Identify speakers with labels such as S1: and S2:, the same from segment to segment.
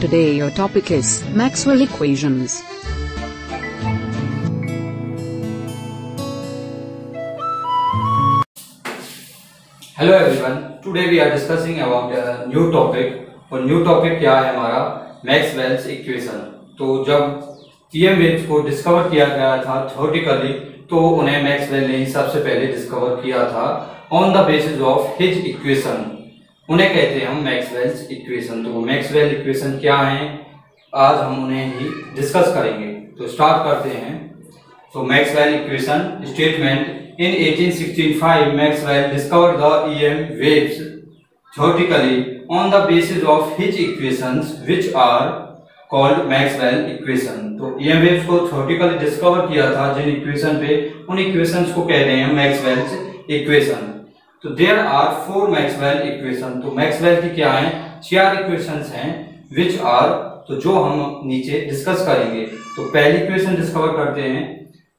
S1: Today, your topic is Maxwell equations.
S2: Hello everyone today we are discussing about new topic और new topic क्या है हमारा? Maxwell's equation तो जब TM waves को डिस्कवर किया गया था थ्योरेटिकली तो उन्हें मैक्सवेल ने ही सबसे पहले डिस्कवर किया था on the basis of his equation उन्हें कहते हैं हम मैक्सवेल्स इक्वेशन। तो मैक्सवेल इक्वेशन क्या है? आज हम उन्हें ही डिस्कस करेंगे। तो स्टार्ट करते हैं। तो Maxwell equation statement in 1865 Maxwell discover the EM waves theoretically on the basis of his equations which are called Maxwell equation तो ईएम वेव्स को थ्योरेटिकली डिस्कवर किया था जिन इक्वेशन पे, उन इक्वेशंस को कह रहे हैं मैक्सवेल्स इक्वेशन तो there are four Maxwell equation. तो Maxwell की क्या है? चार equations हैं, which are तो जो हम नीचे डिस्कस करेंगे। तो पहली इक्वेशन डिस्कवर करते हैं।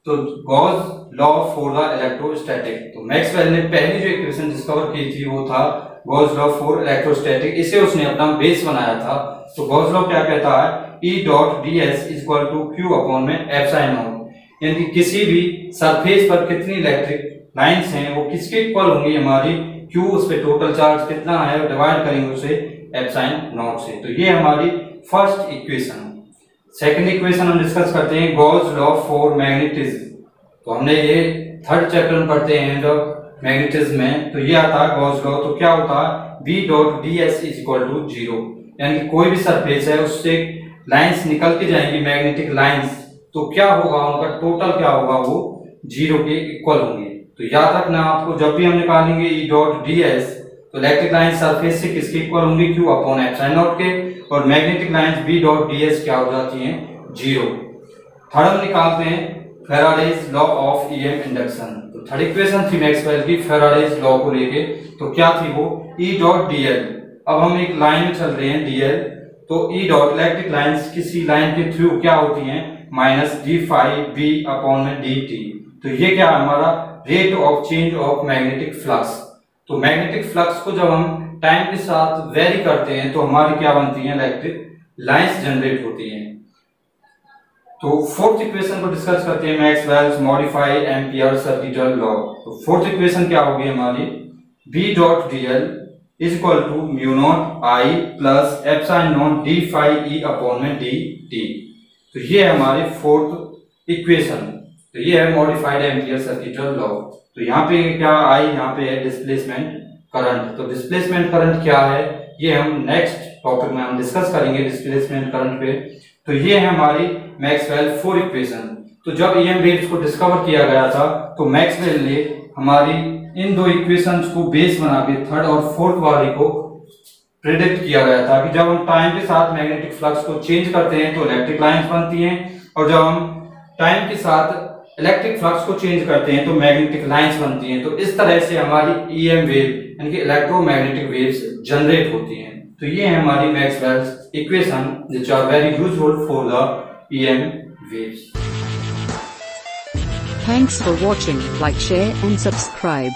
S2: तो Gauss law for the electrostatic तो मैक्सवेल ने पहली जो इक्वेशन डिस्कवर की थी, वो था गॉस लॉ फॉर इलेक्ट्रोस्टैटिक इसे उसने अपना बेस बनाया था। तो गॉस लॉ क्या कहता है? E dot D S equal to Q upon में एफ़ साइन नॉट यानी किसी भी सरफेस पर कितनी इलेक्ट्रिक लाइंस हैं, वो किसके इक्वल होंगी हमारी क्यू उस पे टोटल चार्ज कितना है डिवाइड करेंगे उसे एफ़ साइन नॉट से। तो ये हमारी फ़र्स्ट इक्वेशन सेकंड इक्वेशन हम डिस्कस करते हैं गॉस लॉ फॉर मैग्नेटिज्म तो हमने ये थर्ड चैप्टर में पढ़ते हैं, जब मैग्नेटिज्म में तो ये आता है गॉस लॉ तो क्या होता है? B dot D S is equal to zero यानी कोई भी सरफेस है, उससे लाइंस निकल के जाएँगी मैग्नेटिक लाइंस तो क्या होगा, उनका टोटल क्या होगा, वो ज़ीरो के इक्वल होंगे। तो याद रखना आपको, जब भी हम निकालेंगे ई डॉट डी एस तो इलेक्ट्रिक लाइन सरफेस से किसके इक्वल होंगी? क्यू अपॉन एप्साइन नॉट के। और magnetic line B dot D S क्या हो जाती हैं? ज़ीरो थर्ड हम निकालते हैं Faraday's law of E M induction तो थर्ड इक्वेशन थी मैक्सवेल की फेराडेज लॉ को लेके। तो क्या थी वो? ई डॉट डी एल अब हम एक लाइन में चल रहे हैं डी एल तो ई डॉट इलेक्ट्रिक लाइंस किसी लाइन के थ्रू क्या होती हैं? Minus D phi B upon D T तो ये क्या हमारा? Rate of change of magnetic flux तो मैग्नेटिक फ्लक्स को जब हम टाइम के साथ वेरी करते हैं तो हमारी क्या बनती है? इलेक्ट्रिक लाइंस जनरेट होती हैं। तो फोर्थ इक्वेशन को डिस्कस करते हैं Maxwell's modified Ampere circuital law तो फोर्थ इक्वेशन क्या होगी हमारी? B dot D L is equal to mu naught I plus epsilon naught D phi E upon में डी टी तो ये है हमारी फोर्थ इक्वेशन तो ये है मॉडिफाइड एम्पियर सर्किटल लॉ तो यहाँ पे क्या आई यहाँ पे है डिस्प्लेसमेंट करंट तो डिस्प्लेसमेंट करंट क्या है? ये हम नेक्स्ट टॉपिक में हम डिस्कस करेंगे डिस्प्लेसमेंट करंट पे. तो ये है हमारी मैक्सवेल फोर इक्वेशन तो जब ईएम वेव्स को डिस्कवर किया गया था तो मैक्सवेल ने हमारी इन दो इक्वेशंस को बेस बना के थर्ड और फोर्थ वाली को प्रिडिक्ट किया गया था कि जब हम टाइम के साथ मैग्नेटिक फ्लक्स को चेंज करते हैं तो इलेक्ट्रिक लाइंस बनती हैं, और जब हम टाइम के साथ इलेक्ट्रिक फ्लक्स को चेंज करते हैं तो मैग्नेटिक लाइंस बनती हैं। तो इस तरह से हमारी ईएम वेव यानी कि इलेक्ट्रोमैग्नेटिक वेव्स जनरेट होती हैं। तो ये है हमारी Maxwell's equation which are very useful for the EM waves
S1: Thanks for watching, like, share and subscribe.